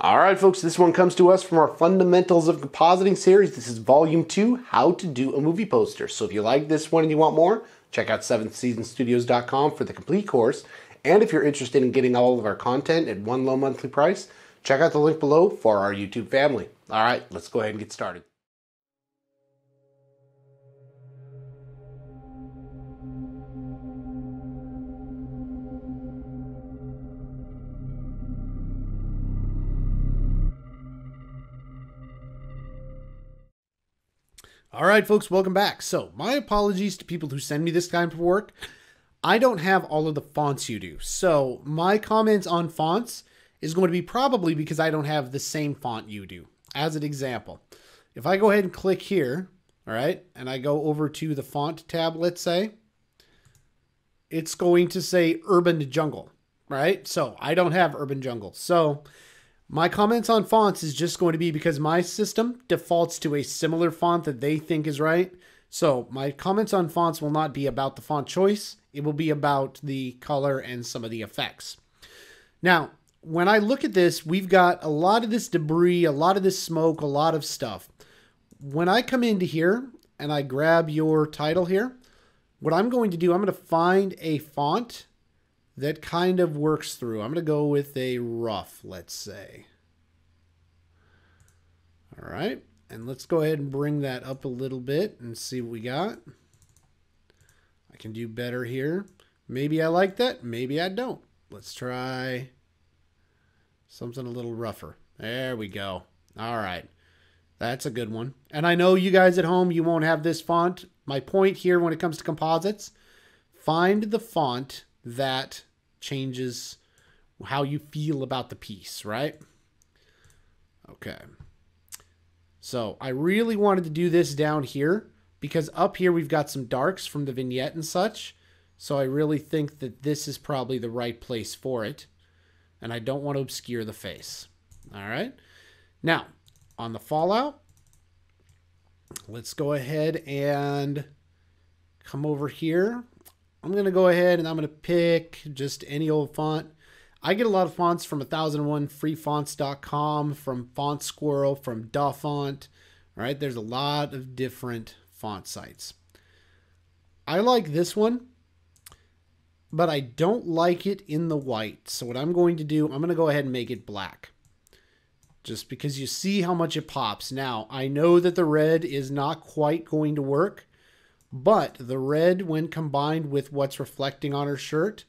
All right, folks, this one comes to us from our Fundamentals of Compositing series. This is Volume 2 How to Do a Movie Poster. So if you like this one and you want more, check out 7thSeasonStudios.com for the complete course. And if you're interested in getting all of our content at one low monthly price, check out the link below for our YouTube family. All right, let's go ahead and get started. All right, folks, welcome back. So, my apologies to people who send me this kind of work. I don't have all of the fonts you do. So, my comments on fonts is going to be probably because I don't have the same font you do. As an example, if I go ahead and click here, all right, and I go over to the font tab, let's say, it's going to say Urban Jungle, right? So, I don't have Urban Jungle. So, my comments on fonts is just going to be because my system defaults to a similar font that they think is right. So my comments on fonts will not be about the font choice. It will be about the color and some of the effects. Now, when I look at this, we've got a lot of this debris, a lot of this smoke, a lot of stuff. When I come into here and I grab your title here, what I'm going to do, I'm going to find a font that kind of works through. I'm going to go with a rough, let's say. All right. And let's go ahead and bring that up a little bit and see what we got. I can do better here. Maybe I like that. Maybe I don't. Let's try something a little rougher. There we go. All right. That's a good one. And I know you guys at home, you won't have this font. My point here when it comes to composites, find the font that changes how you feel about the piece, right? Okay. So I really wanted to do this down here because up here we've got some darks from the vignette and such. So I really think that this is probably the right place for it. And I don't want to obscure the face. All right. Now, on the fallout, let's go ahead and come over here. I'm going to go ahead and I'm going to pick just any old font. I get a lot of fonts from 1001freefonts.com, from Font Squirrel, from Dafont. Right? There's a lot of different font sites. I like this one, but I don't like it in the white. So what I'm going to do, I'm going to go ahead and make it black. Just because you see how much it pops. Now, I know that the red is not quite going to work, but the red, when combined with what's reflecting on her shirt,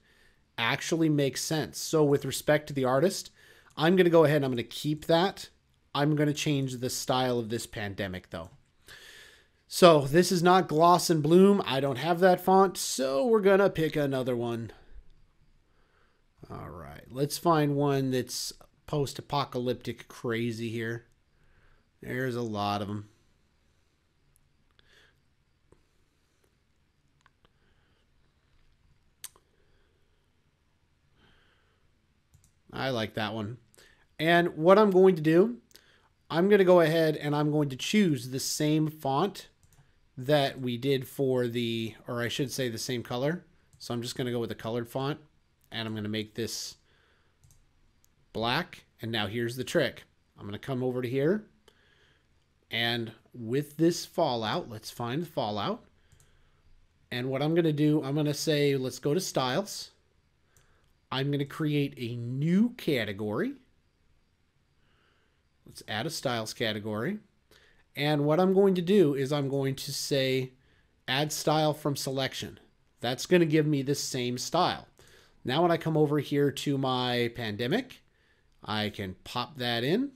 actually makes sense. So, with respect to the artist, I'm going to go ahead and I'm going to keep that. I'm going to change the style of this pandemic, though. So, this is not Gloss and Bloom. I don't have that font, so we're going to pick another one. All right, let's find one that's post apocalyptic crazy here. There's a lot of them. I like that one. And what I'm going to do, I'm going to go ahead and I'm going to choose the same font that we did for the, or I should say the same color. So I'm just going to go with the colored font and I'm going to make this black. And now here's the trick. I'm going to come over to here and with this fallout, let's find the fallout. And what I'm going to do, I'm going to say, let's go to styles I'm going to create a new category. Let's add a styles category. And what I'm going to do is I'm going to say add style from selection. That's going to give me the same style. Now when I come over here to my pandemic, I can pop that in.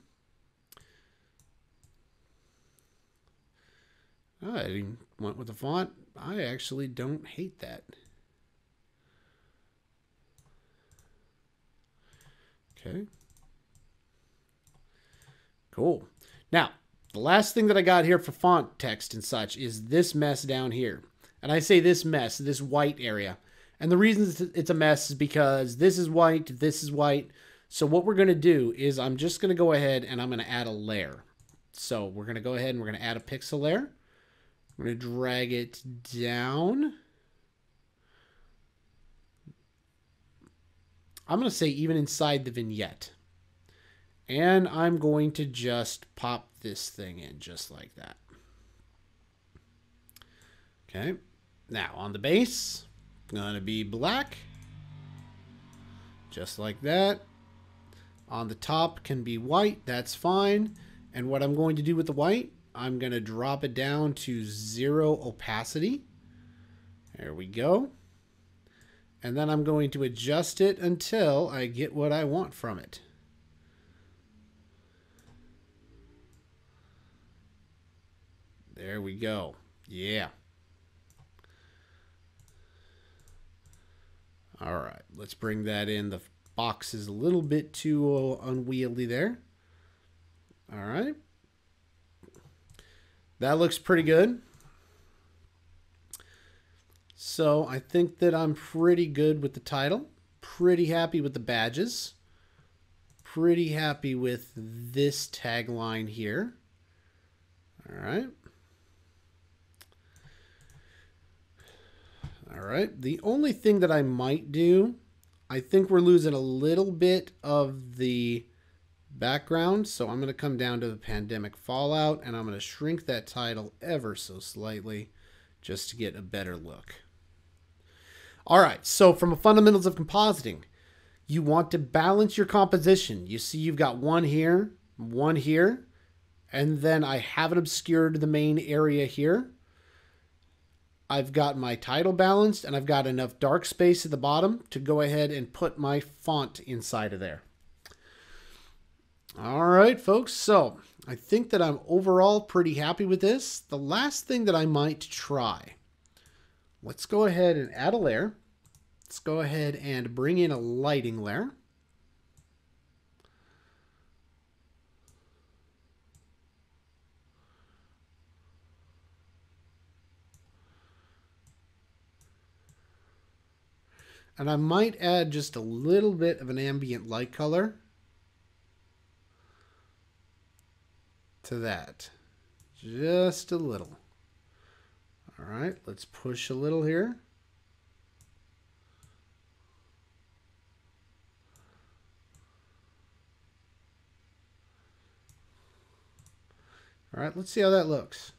Ah, I went with the font. I actually don't hate that. Okay. Cool. Now, the last thing that I got here for font text and such is this mess down here. And I say this mess, this white area. And the reason it's a mess is because this is white, this is white. So what we're going to do is I'm just going to go ahead and I'm going to add a layer. So we're going to go ahead and we're going to add a pixel layer. We're going to drag it down. I'm going to say even inside the vignette. And I'm going to just pop this thing in just like that. Okay. Now on the base, going to be black. Just like that. On the top can be white. That's fine. And what I'm going to do with the white, I'm going to drop it down to zero opacity. There we go. And then I'm going to adjust it until I get what I want from it. There we go. Yeah. All right, let's bring that in. The box is a little bit too uh, unwieldy there. All right. That looks pretty good. So I think that I'm pretty good with the title. Pretty happy with the badges. Pretty happy with this tagline here. All right. All right. The only thing that I might do, I think we're losing a little bit of the background. So I'm going to come down to the pandemic fallout and I'm going to shrink that title ever so slightly just to get a better look. All right. So from a fundamentals of compositing, you want to balance your composition. You see you've got one here, one here, and then I haven't obscured the main area here. I've got my title balanced and I've got enough dark space at the bottom to go ahead and put my font inside of there. All right, folks. So I think that I'm overall pretty happy with this. The last thing that I might try, let's go ahead and add a layer. Let's go ahead and bring in a lighting layer. And I might add just a little bit of an ambient light color to that. Just a little. All right, let's push a little here. All right, let's see how that looks.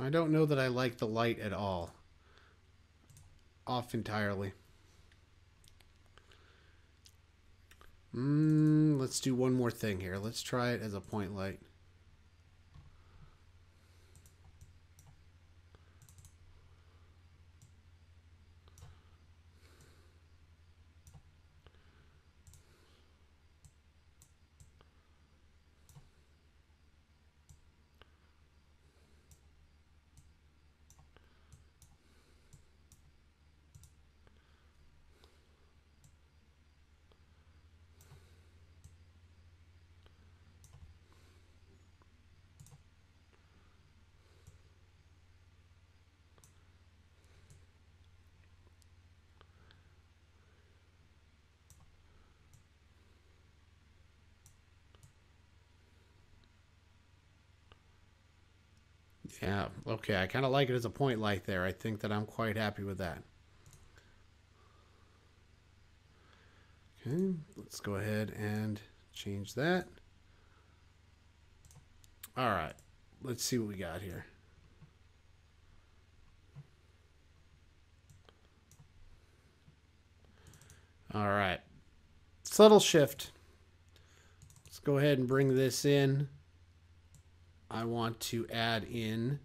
I don't know that I like the light at all. Off entirely. Mm, let's do one more thing here. Let's try it as a point light. Yeah, okay. I kind of like it as a point light there. I think that I'm quite happy with that. Okay, let's go ahead and change that. All right, let's see what we got here. All right, subtle shift. Let's go ahead and bring this in. I want to add in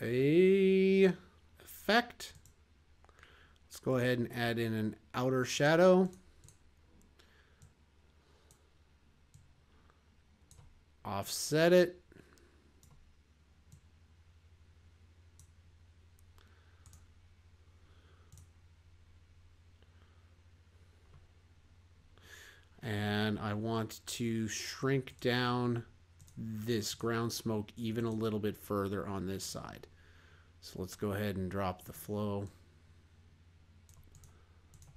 a effect. Let's go ahead and add in an outer shadow. Offset it. And I want to shrink down this ground smoke even a little bit further on this side. So let's go ahead and drop the flow.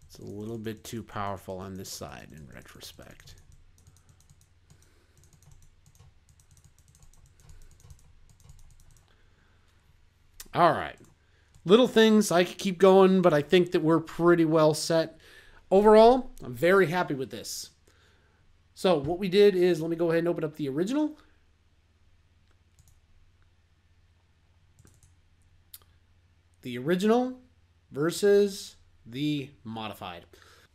It's a little bit too powerful on this side in retrospect. All right. Little things I could keep going, but I think that we're pretty well set. Overall, I'm very happy with this. So what we did is, let me go ahead and open up the original. The original versus the modified.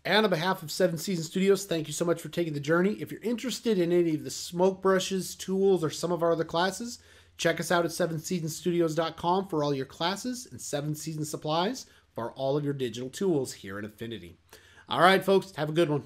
And on behalf of Seven Season Studios, thank you so much for taking the journey. If you're interested in any of the smoke brushes, tools, or some of our other classes, check us out at sevenseasonstudios.com for all your classes and Seven Season supplies for all of your digital tools here at Affinity. All right, folks, have a good one.